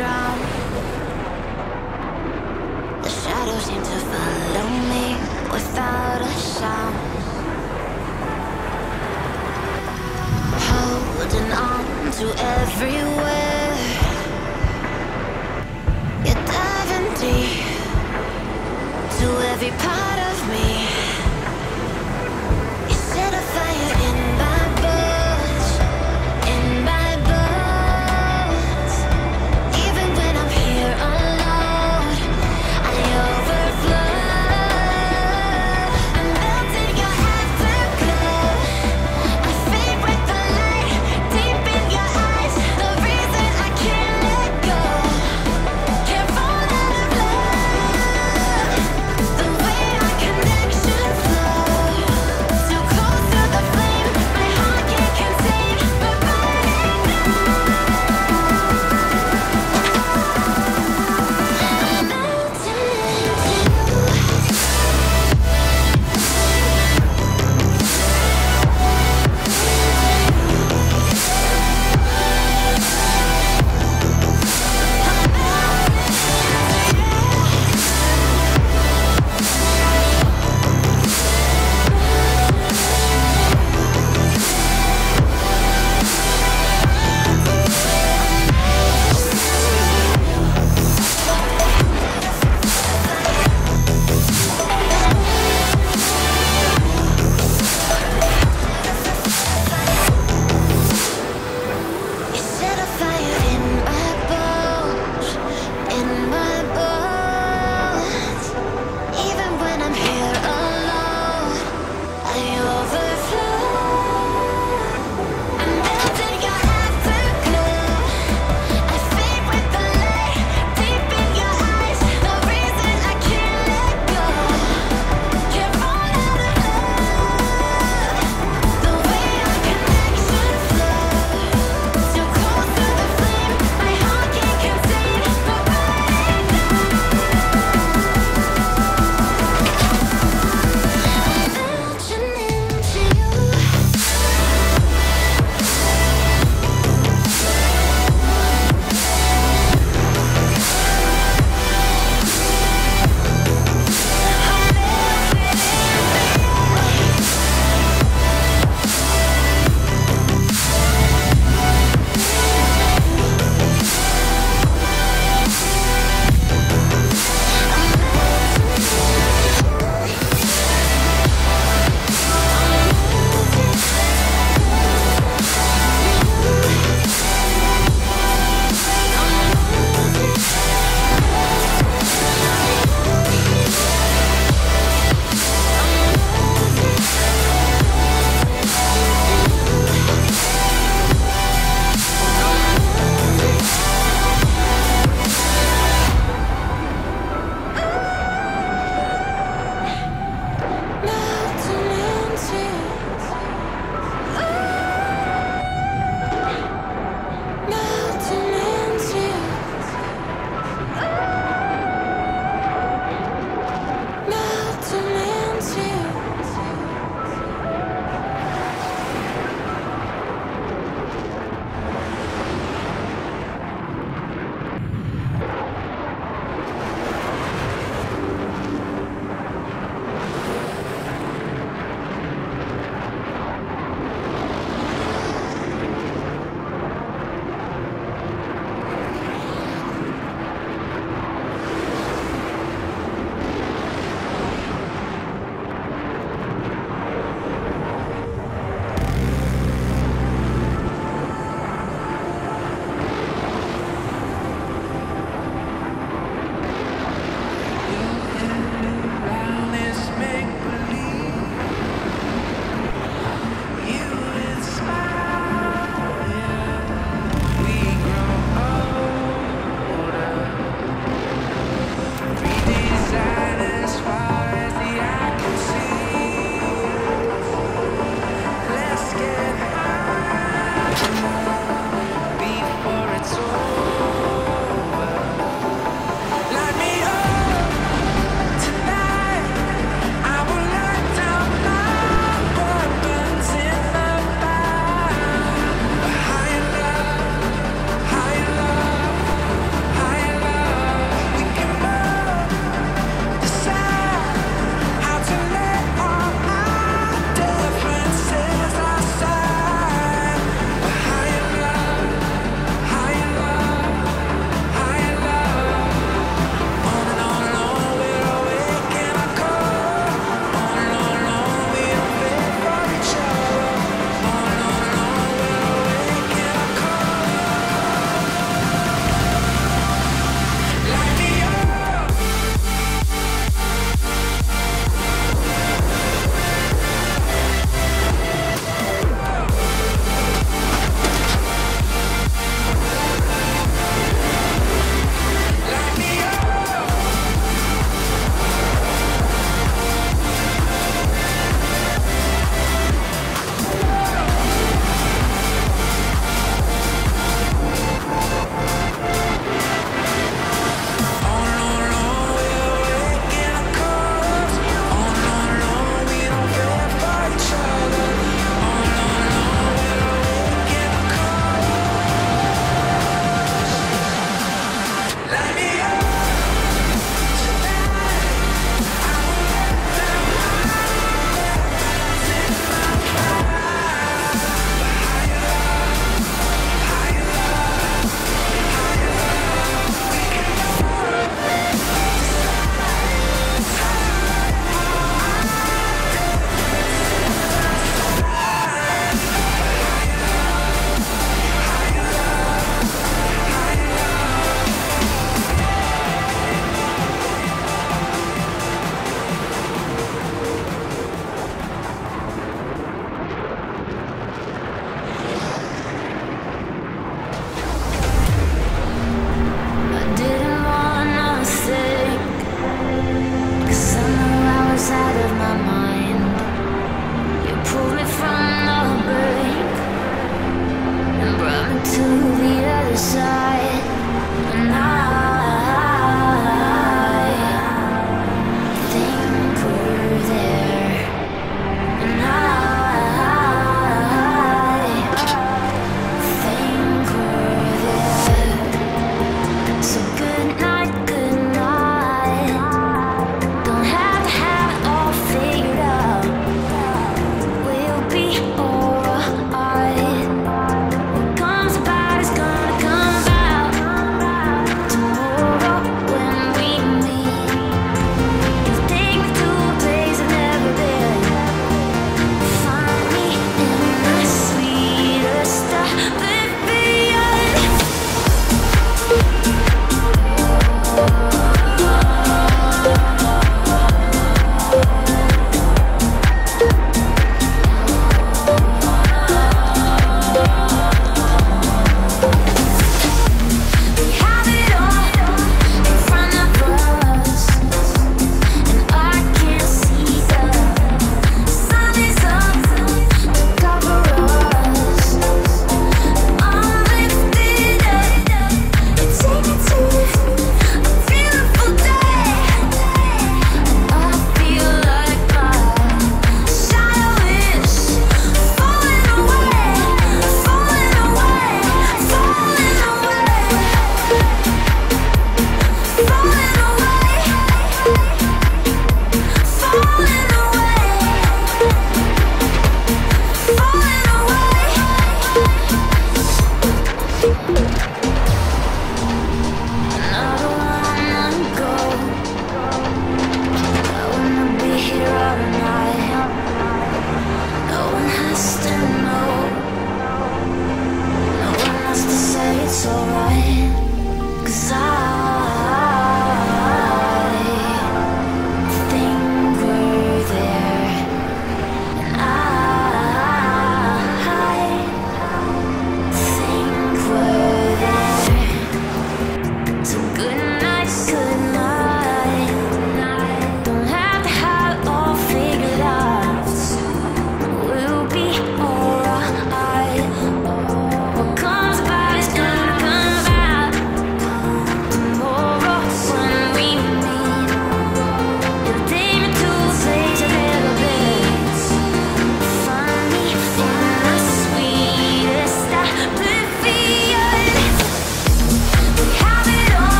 drown. The shadows seem to follow me without a sound. Holding on to everywhere. You're diving deep to every part. of me.